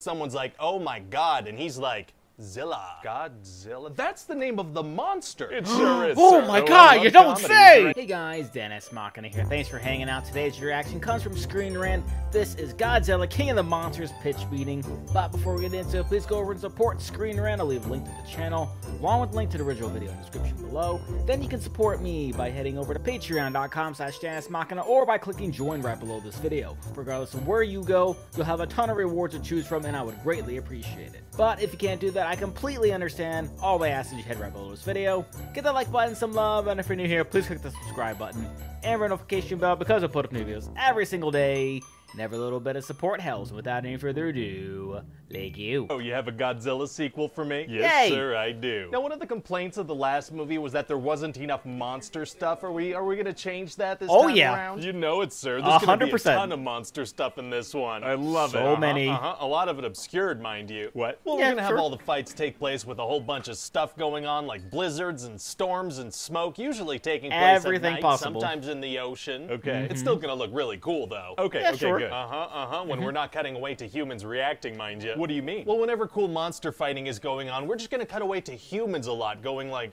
someone's like, oh my god, and he's like, Zilla. Godzilla? That's the name of the monster. It sure is. Oh sir. my I god, you don't comedies, say! Hey guys, Dan Ex Machina here. Thanks for hanging out. Today's reaction comes from Screen Rant. This is Godzilla, King of the Monsters pitch meeting. But before we get into it, please go over and support Screen Rant. I'll leave a link to the channel, along with a link to the original video in the description below. Then you can support me by heading over to patreon.com slash Machina or by clicking join right below this video. Regardless of where you go, you'll have a ton of rewards to choose from, and I would greatly appreciate it. But if you can't do that, I completely understand. All I ask is you head right below this video, get that like button some love, and if you're new here, please click the subscribe button and ring notification bell because I put up new videos every single day. And every little bit of support helps. Without any further ado, like you. Oh, you have a Godzilla sequel for me? Yes, Yay. sir, I do. Now, one of the complaints of the last movie was that there wasn't enough monster stuff. Are we are we gonna change that this Oh, time yeah. around? You know it, sir. There's A gonna be a ton of monster stuff in this one. I love it. So Uh-huh. many. Uh-huh. A lot of it obscured, mind you. What? Well, Yeah, we're gonna have all the fights take place with a whole bunch of stuff going on, like blizzards and storms and smoke, usually taking place Everything at night, possible. sometimes in the ocean. Okay. It's still gonna look really cool, though. Okay, Yeah, okay, sure. good. Uh huh, uh huh. When we're not cutting away to humans reacting, mind you. What do you mean? Well, whenever cool monster fighting is going on, we're just gonna cut away to humans a lot, going like.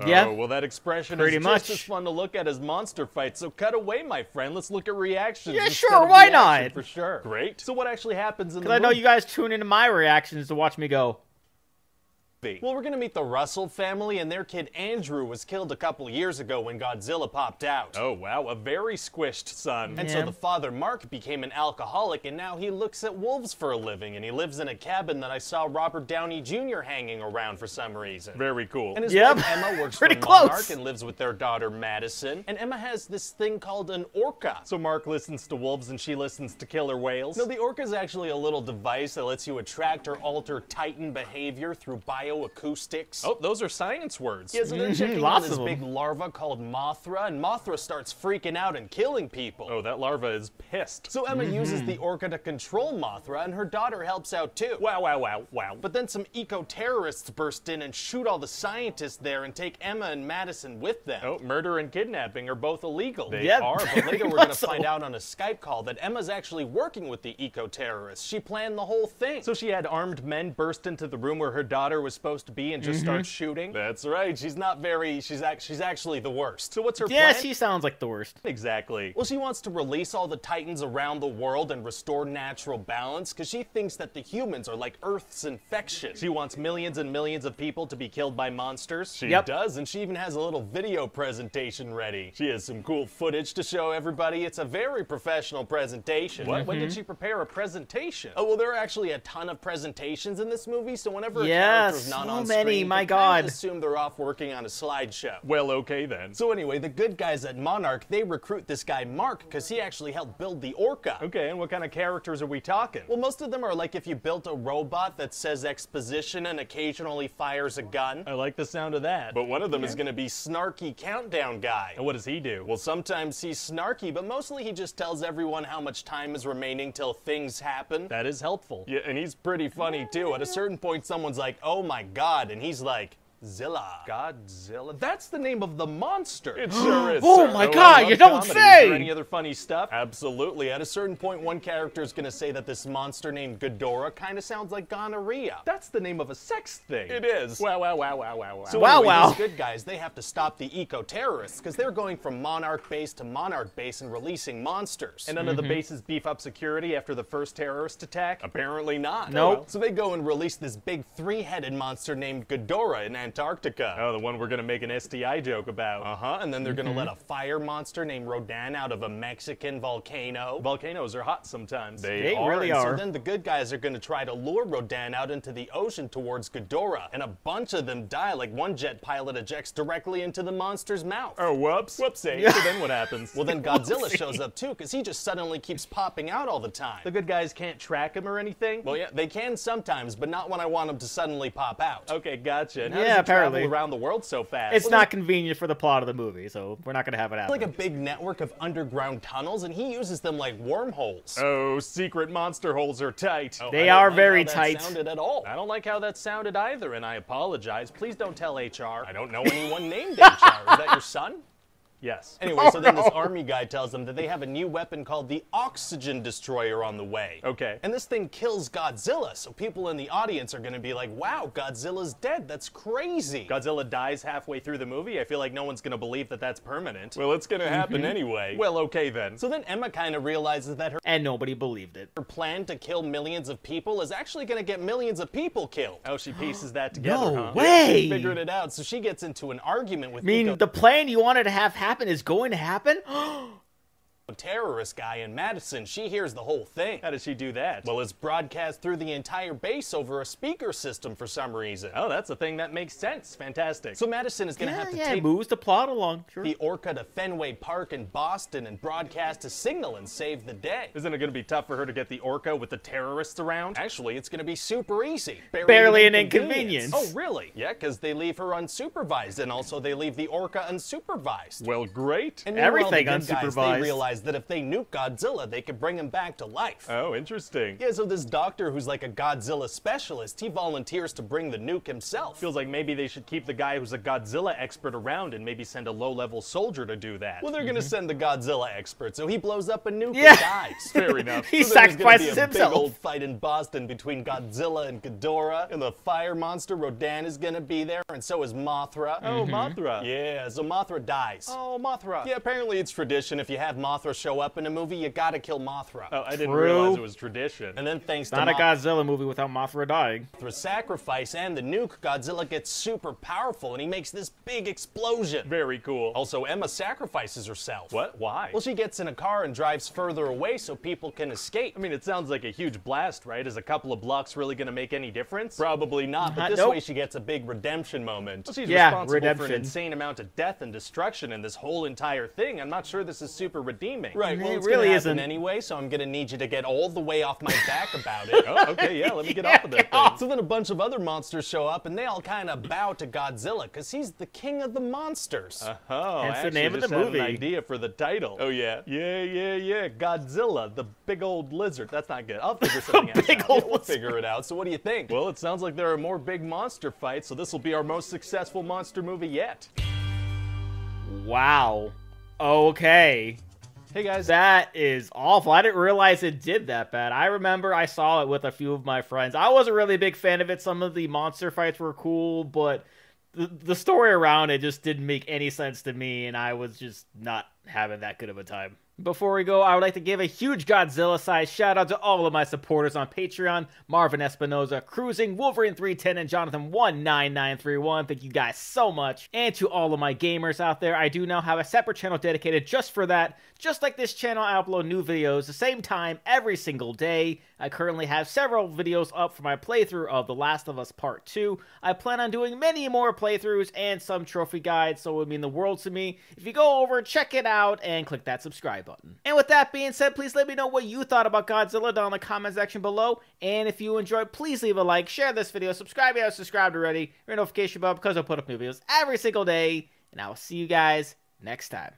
Oh, yeah. Oh, well, that expression Pretty is much. just as fun to look at as monster fights. So cut away, my friend. Let's look at reactions. Yeah, sure, why not? For sure. Great. So what actually happens in the Because I know you guys tune into my reactions to watch me go, Well, we're gonna meet the Russell family, and their kid Andrew was killed a couple years ago when Godzilla popped out. Oh, wow. A very squished son. And so the father, Mark, became an alcoholic, and now he looks at wolves for a living, and he lives in a cabin that I saw Robert Downey Jr. hanging around for some reason. Very cool. And his Yep. wife Emma works Pretty for Monarch close. and lives with their daughter Madison. And Emma has this thing called an orca. So Mark listens to wolves and she listens to killer whales. No, the orca is actually a little device that lets you attract or alter Titan behavior through bioacoustics. oh, those are science words. Yeah, so they're mhm, checking on lots this big larva called Mothra, and Mothra starts freaking out and killing people. Oh, that larva is pissed. So Emma mm-hmm. uses the orca to control Mothra, and her daughter helps out too. Wow, wow, wow, wow. But then some eco-terrorists burst in and shoot all the scientists there and take Emma and Madison with them. Oh, murder and kidnapping are both illegal. They Yep, are, but later we're going to so. find out on a Skype call that Emma's actually working with the eco-terrorists. She planned the whole thing. So she had armed men burst into the room where her daughter was supposed to be and just start mm-hmm. shooting? That's right. She's not very. She's act, She's actually the worst. So what's her yeah, plan? she sounds like the worst. Exactly. Well, she wants to release all the Titans around the world and restore natural balance because she thinks that the humans are like Earth's infection. She wants millions and millions of people to be killed by monsters. She Yep. does, and she even has a little video presentation ready. She has some cool footage to show everybody. It's a very professional presentation. What? When did mm-hmm. she prepare a presentation? Oh, well, there are actually a ton of presentations in this movie, so whenever a Yeah, character's not so on many, screen, my god. kinda assume they're off working on a slideshow. Well, okay then. So anyway, the good guys at Monarch, they recruit this guy Mark because he actually helped build the Orca. Okay, and what kind of characters are we talking? Well, most of them are like if you built a robot that says exposition and occasionally fires a gun. I like the sound of that. But one of them is going to be Snarky Countdown Guy. And what does he do? Well, sometimes he's snarky, but mostly he just tells everyone how much time is remaining till things happen. That is helpful. Yeah, and he's pretty funny too. At a certain point, someone's like, oh my god, and he's like, Zilla. Godzilla? That's the name of the monster. It sure is. Oh sir. my I God, you don't say! Is any other funny stuff? Absolutely. At a certain point, one character is going to say that this monster named Ghidorah kind of sounds like gonorrhea. That's the name of a sex thing. It is. Wow, wow, wow, wow, wow, wow. So Wow, anyway, wow. these good guys, they have to stop the eco-terrorists because they're going from Monarch base to Monarch base and releasing monsters. and none of the mm-hmm. bases beef up security after the first terrorist attack? apparently not. Nope. So they go and release this big three-headed monster named Ghidorah in Antarctica. Oh, the one we're gonna make an STI joke about. Uh-huh, and then they're gonna let a fire monster named Rodan out of a Mexican volcano. Volcanoes are hot sometimes. They, They are, really are. So then the good guys are going to try to lure Rodan out into the ocean towards Ghidorah, and a bunch of them die. Like one jet pilot ejects directly into the monster's mouth. Oh, whoops. Whoopsie. So then what happens? Well, then Godzilla shows up too, because he just suddenly keeps popping out all the time. the good guys can't track him or anything? well, yeah, they can sometimes, but not when I want them to suddenly pop out. Okay, gotcha. And how Yeah, does travel apparently. around the world so fast? It's not convenient for the plot of the movie, so we're not gonna have it happen. Like a big network of underground tunnels, and he uses them like wormholes. Oh, secret monster holes are tight. Oh, They I don't are like very how that tight. Sounded at all. I don't like how that sounded either, and I apologize. Please don't tell HR. I don't know anyone named HR. Is that your son? Yes. Anyway, so then this oh, army guy tells them that they have a new weapon called the Oxygen Destroyer on the way. Okay. And this thing kills Godzilla, so people in the audience are gonna be like, wow, Godzilla's dead. That's crazy. Godzilla dies halfway through the movie. I feel like no one's gonna believe that that's permanent. well, it's gonna happen mm-hmm. anyway. Well, okay then. so then Emma kind of realizes that her And nobody believed it. her plan to kill millions of people is actually gonna get millions of people killed. Oh, she pieces that together, No huh? way! Figured it out, so she gets into an argument with I mean, Nico, the plan you wanted to have happen is going to happen? terrorist guy, in Madison, she hears the whole thing. How did she do that? Well, it's broadcast through the entire base over a speaker system for some reason. oh, that's a thing that makes sense. Fantastic. So Madison is gonna yeah, have to yeah, take moves the plot along. Sure. the Orca to Fenway Park in Boston and broadcast a signal and save the day. Isn't it gonna be tough for her to get the orca with the terrorists around? Actually, it's gonna be super easy. Barely an inconvenience. Oh, really? Yeah, because they leave her unsupervised, and also they leave the Orca unsupervised. Well, great. And Everything good guys, unsupervised. they realize that if they nuke Godzilla, they could bring him back to life. Oh, interesting. yeah, so this doctor who's like a Godzilla specialist, he volunteers to bring the nuke himself. Feels like maybe they should keep the guy who's a Godzilla expert around and maybe send a low-level soldier to do that. well, they're gonna mm-hmm. send the Godzilla expert, so he blows up a nuke Yeah. and dies. Fair enough. he So there's gonna be a himself. Big old fight in Boston between Godzilla and Ghidorah, and the fire monster Rodan is gonna be there, and so is Mothra. Oh, mm-hmm. Mothra. Yeah, so Mothra dies. Oh, Mothra. Yeah, apparently it's tradition. If you have Mothra show up in a movie, you gotta kill Mothra. Oh, I didn't True. realize it was tradition. And then thanks Not to a Godzilla movie without Mothra dying. Mothra's sacrifice and the nuke, Godzilla gets super powerful and he makes this big explosion. Very cool. Also, Emma sacrifices herself. What? Why? Well, she gets in a car and drives further away so people can escape. I mean, it sounds like a huge blast, right? Is a couple of blocks really going to make any difference? Probably not, but Uh, this nope. way she gets a big redemption moment. Well, she's Yeah, responsible for an insane amount of death and destruction in this whole entire thing. I'm not sure this is super redeeming. Right, well, It it's really isn't. anyway, so I'm gonna need you to get all the way off my back about it. Oh, okay, yeah, let me get Yeah, off of that thing. So then a bunch of other monsters show up, and they all kind of bow to Godzilla, because he's the king of the monsters. Uh-huh, oh, Hence I the name of the movie. an idea for the title. oh, yeah? Yeah, yeah, yeah. Godzilla, the big old lizard. That's not good. I'll figure something else Big out. old- We'll figure it out. So what do you think? Well, it sounds like there are more big monster fights, so this will be our most successful monster movie yet. Wow. Okay. Hey guys, That is awful. I didn't realize it did that bad. I remember I saw it with a few of my friends. I wasn't really a big fan of it. Some of the monster fights were cool, but the, the story around it just didn't make any sense to me, and I was just not having that good of a time. Before we go, I would like to give a huge Godzilla sized shout out to all of my supporters on Patreon Marvin Espinoza, Cruising, Wolverine310, and Jonathan19931. Thank you guys so much. And to all of my gamers out there, I do now have a separate channel dedicated just for that. Just like this channel, I upload new videos the same time every single day. I currently have several videos up for my playthrough of The Last of Us Part 2. I plan on doing many more playthroughs and some trophy guides, so it would mean the world to me if you go over, check it out, and click that subscribe button. And with that being said, please let me know what you thought about Godzilla down in the comment section below. And if you enjoyed, please leave a like, share this video, subscribe if you haven't subscribed already, ring notification bell because I put up new videos every single day. And I will see you guys next time.